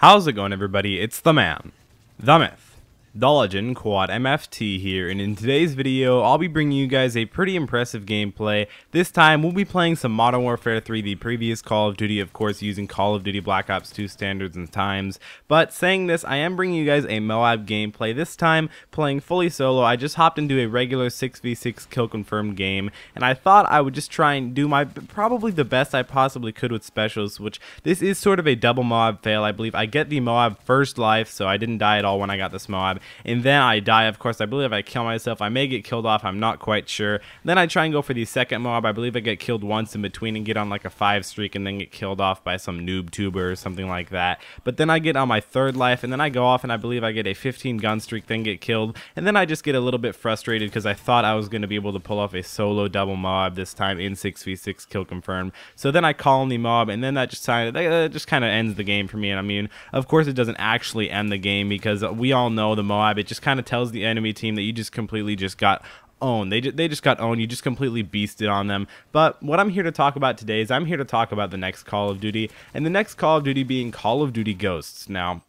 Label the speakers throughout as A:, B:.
A: How's it going everybody? It's the man, the myth, legend Quad MFT here and in today's video I'll be bringing you guys a pretty impressive gameplay. This time we'll be playing some Modern Warfare 3, the previous Call of Duty of course using Call of Duty Black Ops 2 standards and times. But saying this I am bringing you guys a Moab gameplay, this time playing fully solo. I just hopped into a regular 6v6 kill confirmed game and I thought I would just try and do my probably the best I possibly could with specials which this is sort of a double Moab fail I believe. I get the Moab first life so I didn't die at all when I got this Moab and then I die. Of course, I believe I kill myself. I may get killed off. I'm not quite sure. Then I try and go for the second Moab. I believe I get killed once in between and get on like a five streak and then get killed off by some noob tuber or something like that. But then I get on my third life and then I go off and I believe I get a 15 gun streak, then get killed. And then I just get a little bit frustrated because I thought I was going to be able to pull off a solo double Moab this time in 6v6 kill confirmed. So then I call in the Moab and then that just, that just kind of ends the game for me. And I mean, of course it doesn't actually end the game because we all know the Moab it just kind of tells the enemy team that you just completely just got owned. They, they just got owned. You just completely beasted on them. But what I'm here to talk about today is I'm here to talk about the next Call of Duty, and the next Call of Duty being Call of Duty Ghosts. Now,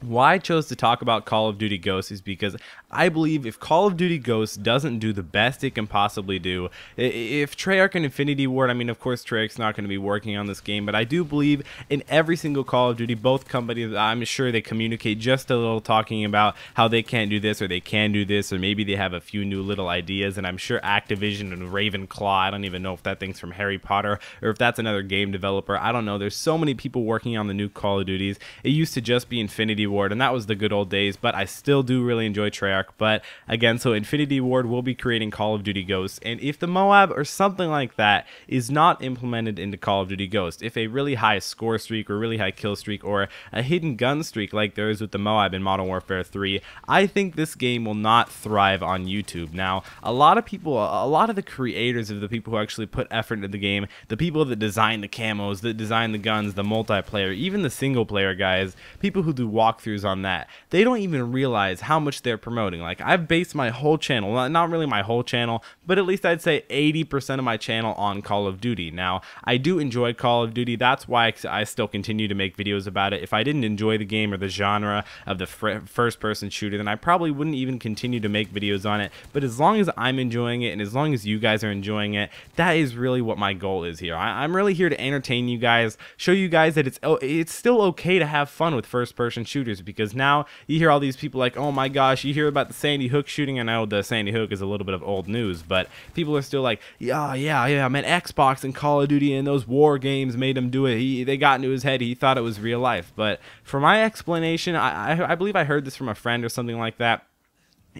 A: why I chose to talk about Call of Duty Ghosts is because I believe if Call of Duty Ghosts doesn't do the best it can possibly do, if Treyarch and Infinity Ward, I mean, of course, Treyarch's not going to be working on this game, but I do believe in every single Call of Duty, both companies, I'm sure they communicate just a little talking about how they can't do this or they can do this, or maybe they have a few new little ideas, and I'm sure Activision and Ravenclaw, I don't even know if that thing's from Harry Potter or if that's another game developer. I don't know. There's so many people working on the new Call of Duties. It used to just be Infinity Ward, and that was the good old days, but I still do really enjoy Treyarch. But again, so Infinity Ward will be creating Call of Duty Ghosts, and if the Moab or something like that is not implemented into Call of Duty Ghosts, if a really high score streak or really high kill streak or a hidden gun streak like there is with the Moab in Modern Warfare 3, I think this game will not thrive on YouTube. Now, a lot of people, a lot of the creators of the people who actually put effort into the game, the people that design the camos, that design the guns, the multiplayer, even the single player guys, people who do walkthroughs on that. They don't even realize how much they're promoting. Like I've based my whole channel, not really my whole channel, but at least I'd say 80% of my channel on Call of Duty. Now, I do enjoy Call of Duty. That's why I still continue to make videos about it. If I didn't enjoy the game or the genre of the first person shooter, then I probably wouldn't even continue to make videos on it. But as long as I'm enjoying it and as long as you guys are enjoying it, that is really what my goal is here. I, am really here to entertain you guys, show you guys that it's oh, it's still okay to have fun with first person shooters because because now you hear all these people like, oh my gosh, you hear about the Sandy Hook shooting. And I know the Sandy Hook is a little bit of old news, but people are still like, yeah, yeah, yeah, man, Xbox and Call of Duty and those war games made him do it. He, they got into his head. He thought it was real life. But for my explanation, I, I, I believe I heard this from a friend or something like that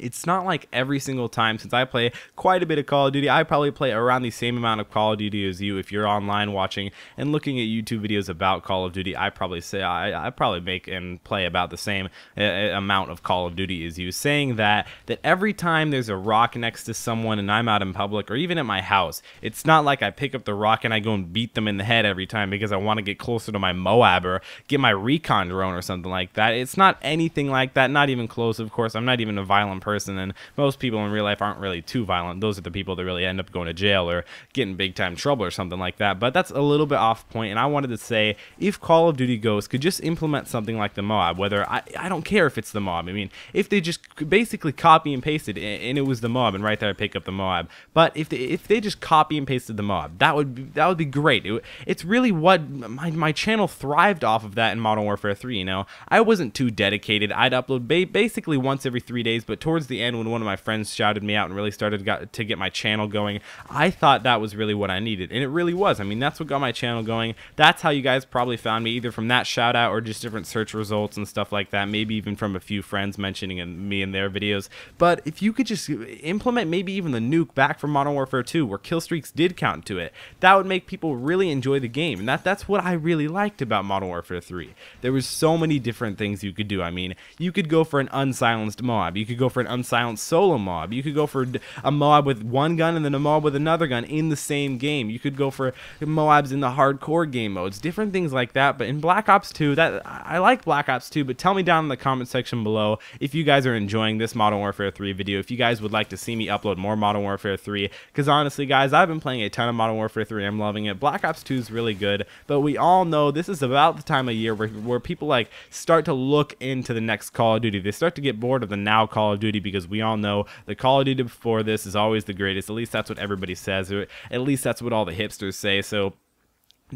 A: it's not like every single time since I play quite a bit of Call of Duty, I probably play around the same amount of Call of Duty as you. If you're online watching and looking at YouTube videos about Call of Duty, I probably say I, I probably make and play about the same uh, uh, amount of Call of Duty as you. Saying that that every time there's a rock next to someone and I'm out in public or even at my house, it's not like I pick up the rock and I go and beat them in the head every time because I want to get closer to my Moab or get my recon drone or something like that. It's not anything like that. Not even close. Of course, I'm not even a violent person person, and most people in real life aren't really too violent. Those are the people that really end up going to jail or getting big time trouble or something like that. But that's a little bit off point, and I wanted to say if Call of Duty Ghosts could just implement something like the Moab, whether I, I don't care if it's the Moab. I mean, if they just basically copy and pasted and it was the Moab, and right there I pick up the Moab. But if they, if they just copy and pasted the Moab, that would be, that would be great. It, it's really what my, my channel thrived off of that in Modern Warfare 3. You know, I wasn't too dedicated. I'd upload ba basically once every three days, but towards the end when one of my friends shouted me out and really started got, to get my channel going, I thought that was really what I needed. And it really was. I mean, that's what got my channel going. That's how you guys probably found me, either from that shout out or just different search results and stuff like that. Maybe even from a few friends mentioning me in their videos. But if you could just implement maybe even the nuke back from Modern Warfare 2 where kill streaks did count to it, that would make people really enjoy the game. And that, that's what I really liked about Modern Warfare 3. There was so many different things you could do. I mean, you could go for an unsilenced Moab. You could go for for an unsilenced solo Moab. You could go for a Moab with one gun and then a Moab with another gun in the same game. You could go for moabs in the hardcore game modes, different things like that. But in Black Ops 2, that I like Black Ops 2, but tell me down in the comment section below if you guys are enjoying this Modern Warfare 3 video, if you guys would like to see me upload more Modern Warfare 3, because honestly, guys, I've been playing a ton of Modern Warfare 3. I'm loving it. Black Ops 2 is really good, but we all know this is about the time of year where, where people like start to look into the next Call of Duty. They start to get bored of the now Call of Duty because we all know the Call of Duty before this is always the greatest. At least that's what everybody says. At least that's what all the hipsters say. So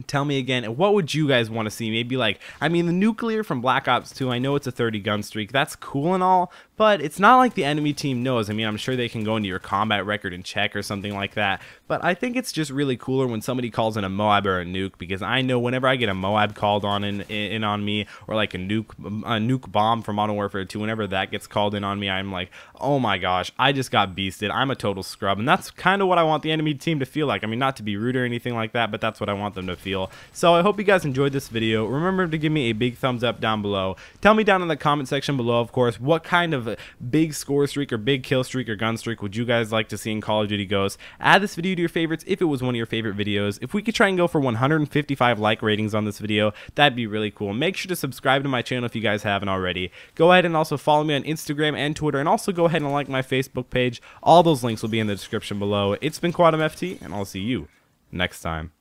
A: tell me again what would you guys want to see? Maybe like i mean the nuclear from black ops 2 i know it's a 30 gun streak that's cool and all but it's not like the enemy team knows. I mean i'm sure they can go into your combat record and check or something like that but i think it's just really cooler when somebody calls in a moab or a nuke because i know whenever i get a moab called on in, in on me or like a nuke a nuke bomb from modern warfare 2 whenever that gets called in on me i'm like oh my gosh i just got beasted. I'm a total scrub and that's kind of what i want the enemy team to feel like. I mean not to be rude or anything like that but that's what i want them to feel. So I hope you guys enjoyed this video. Remember to give me a big thumbs up down below. Tell me down in the comment section below, of course, what kind of big score streak or big kill streak or gun streak would you guys like to see in Call of Duty Ghosts. Add this video to your favorites if it was one of your favorite videos. If we could try and go for 155 like ratings on this video, that'd be really cool. Make sure to subscribe to my channel if you guys haven't already. Go ahead and also follow me on Instagram and Twitter, and also go ahead and like my Facebook page. All those links will be in the description below. It's been Quad MFT, and I'll see you next time.